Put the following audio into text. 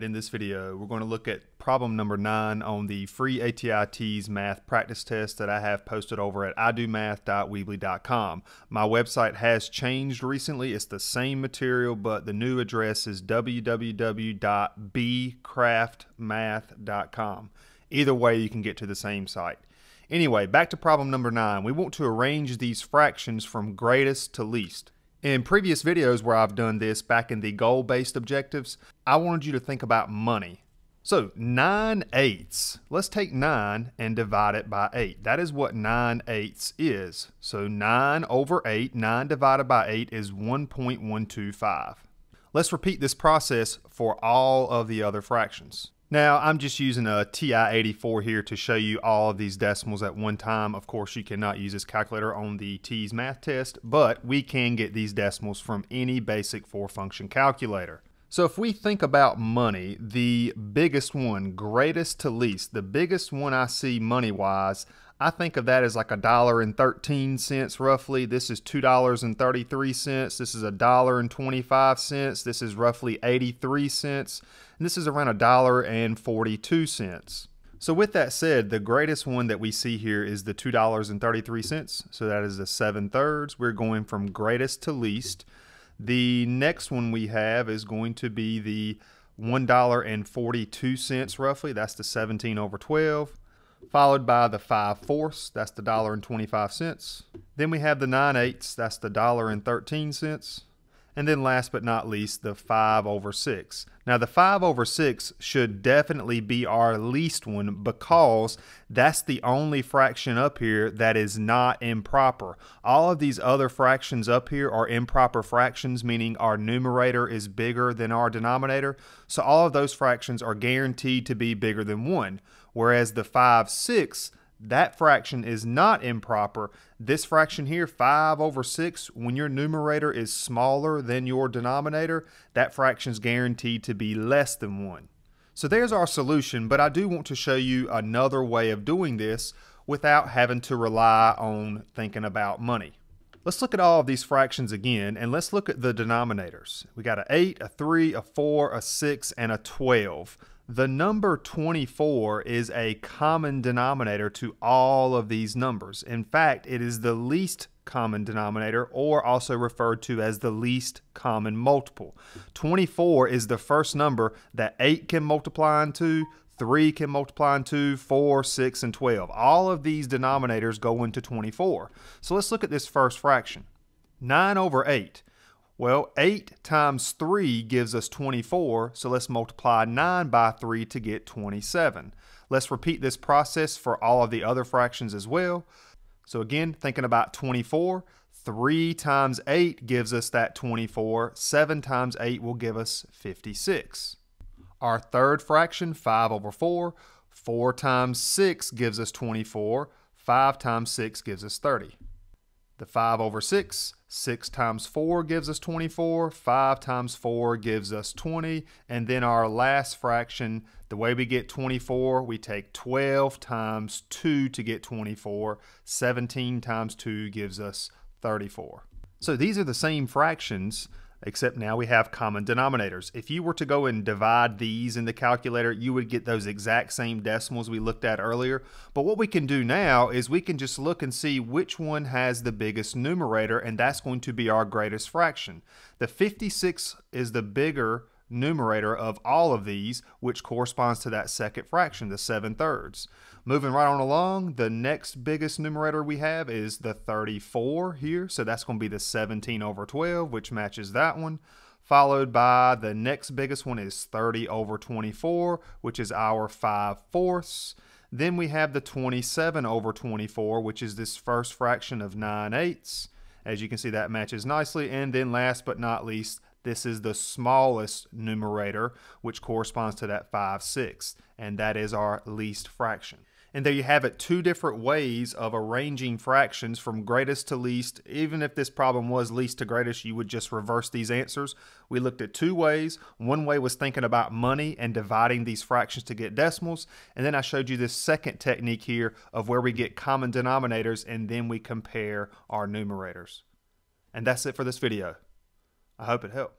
In this video we're going to look at problem number 9 on the free ATI TEAS math practice test that I have posted over at idomath.weebly.com. My website has changed recently. It's the same material but the new address is www.bcraftmath.com. Either way you can get to the same site. Anyway, back to problem number 9. We want to arrange these fractions from greatest to least. In previous videos where I've done this back in the goal-based objectives, I wanted you to think about money. So 9 eighths, let's take 9 and divide it by 8. That is what 9 eighths is. So 9 over 8, 9 divided by 8 is 1.125. Let's repeat this process for all of the other fractions. Now, I'm just using a TI-84 here to show you all of these decimals at one time. Of course, you cannot use this calculator on the TEAS math test, but we can get these decimals from any basic four-function calculator. So if we think about money, the biggest one, greatest to least, the biggest one I see money-wise, I think of that as like a dollar and 13 cents roughly. This is $2.33. This is a dollar and 25 cents. This is roughly 83 cents. And this is around a dollar and 42 cents. So with that said, the greatest one that we see here is the $2.33. So that is the 7 thirds. We're going from greatest to least. The next one we have is going to be the $1.42 roughly. That's the 17 over 12 followed by the 5 fourths, that's the dollar and 25 cents. Then we have the 9 eighths, that's the dollar and 13 cents. And then last but not least, the 5 over 6. Now the 5 over 6 should definitely be our least one because that's the only fraction up here that is not improper. All of these other fractions up here are improper fractions, meaning our numerator is bigger than our denominator. So all of those fractions are guaranteed to be bigger than 1. Whereas the 5 6 that fraction is not improper. This fraction here, 5 over 6, when your numerator is smaller than your denominator, that fraction is guaranteed to be less than 1. So there's our solution, but I do want to show you another way of doing this without having to rely on thinking about money. Let's look at all of these fractions again, and let's look at the denominators. We got an 8, a 3, a 4, a 6, and a 12. The number 24 is a common denominator to all of these numbers. In fact, it is the least common denominator or also referred to as the least common multiple. 24 is the first number that 8 can multiply into, 3 can multiply into, 4, 6, and 12. All of these denominators go into 24. So let's look at this first fraction. 9 over 8. Well, 8 times 3 gives us 24, so let's multiply 9 by 3 to get 27. Let's repeat this process for all of the other fractions as well. So again, thinking about 24, 3 times 8 gives us that 24. 7 times 8 will give us 56. Our third fraction, 5 over 4, 4 times 6 gives us 24. 5 times 6 gives us 30. The 5 over 6, 6 times 4 gives us 24, 5 times 4 gives us 20, and then our last fraction, the way we get 24, we take 12 times 2 to get 24, 17 times 2 gives us 34. So these are the same fractions, except now we have common denominators. If you were to go and divide these in the calculator, you would get those exact same decimals we looked at earlier. But what we can do now is we can just look and see which one has the biggest numerator, and that's going to be our greatest fraction. The 56 is the bigger numerator of all of these, which corresponds to that second fraction, the 7 thirds. Moving right on along, the next biggest numerator we have is the 34 here, so that's going to be the 17 over 12, which matches that one. Followed by the next biggest one is 30 over 24, which is our 5 fourths. Then we have the 27 over 24, which is this first fraction of 9 eighths. As you can see, that matches nicely. And then last but not least, this is the smallest numerator, which corresponds to that 5 sixths, and that is our least fraction. And there you have it, two different ways of arranging fractions from greatest to least. Even if this problem was least to greatest, you would just reverse these answers. We looked at two ways. One way was thinking about money and dividing these fractions to get decimals. And then I showed you this second technique here of where we get common denominators and then we compare our numerators. And that's it for this video. I hope it helped.